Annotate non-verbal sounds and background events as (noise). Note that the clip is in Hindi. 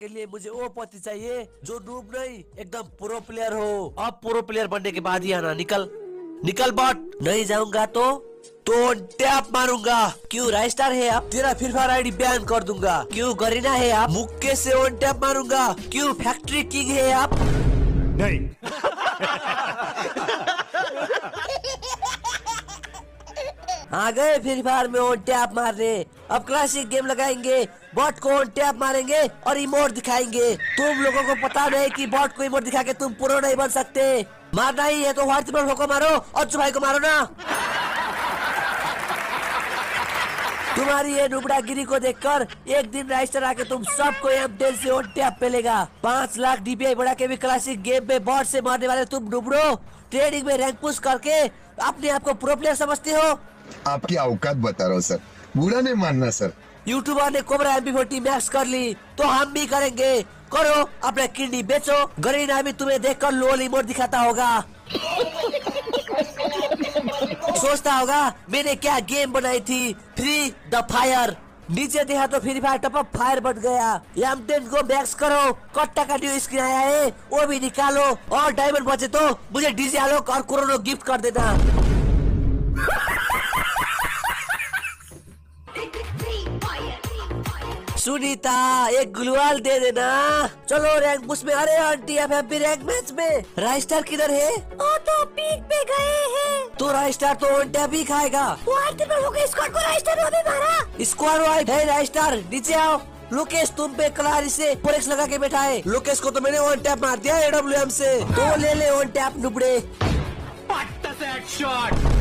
के लिए मुझे वो पति चाहिए जो डूब नहीं एकदम प्रो प्लेयर हो। अब प्रो प्लेयर बनने के बाद ही आना निकल। निकल बट। नहीं जाऊँगा तो? तो टैप मारूँगा। क्यों राइस्टार है आप? तेरा फ्री फायर आईडी बैन कर दूँगा। क्यों गरीना है आप? मुक्के से ओन टैप मारूँगा। क्यों फैक्ट्री किंग है आप? नहीं। (laughs) आ गए, फ्री फायर में ऑन टैप मारने। अब क्लासिक गेम लगाएँगे बॉट को ऑन टैप मारेंगे और इमोट दिखाएँगे। तुम लोगों को पता नहीं कि बॉट को इमोट दिखा के तुम प्रो नहीं बन सकते। मारना ही है तो व्हाट्सएप पर को मारो और चुभाई को मारो ना। तुम्हारी ये नुबड़ागिरी को देखकर एक दिन राइस्टर आके तुम सबको एम से ऑन टैप पे लेगा पाँच लाख डीपीआई बढ़ा के भी क्लासिक गेम में बॉट से मारने वाले तुम नुबड़ो। ट्रेडिंग में रैंक पुश करके अपने आप को प्रो प्लेयर समझते हो। आपकी औकात बता रहा हूँ, सर। बुरा नहीं मानना, सर। यूट्यूबर ने कोबरा एमपी फोर्टी मैक्स कर ली तो हम भी करेंगे। करो, अपना किडनी बेचो। गरीना भी तुम्हें देखकर लोल इमोट दिखाता होगा। सोचता होगा, मैंने क्या गेम बनाई थी? फ्री द फायर नीचे देखा तो फ्री फायर टप फायर बन गया। एम टेन को मैक्स करो। कट्टा का न्यू स्क्रीन आया है, वो भी निकालो। और डायमंड बचे तो मुझे डीजे आलोक और कोरोनो गिफ्ट कर देना। सुनीता एक ग्लूवाल दे देना चलो रैंक पुश में अरे आंटी अब हैप्पी रैंक मैच में राइस्टार किधर है ओ तो पीक पे गए हैं तो राइस्टार तो आंटी अभी खाएगा वो आंटी पर होगा स्क्वाड को राइस्टार ने मारा स्क्वाड वाइड है राइस्टार नीचे आओ लोकेश तुम पे कलारी से पोरेक्स लगा के बैठा है लोकेश को तो मैंने ऑन टैप मार दिया एडब्ल्यू एम से तो ले ले ऑन टैप नुबड़े शॉट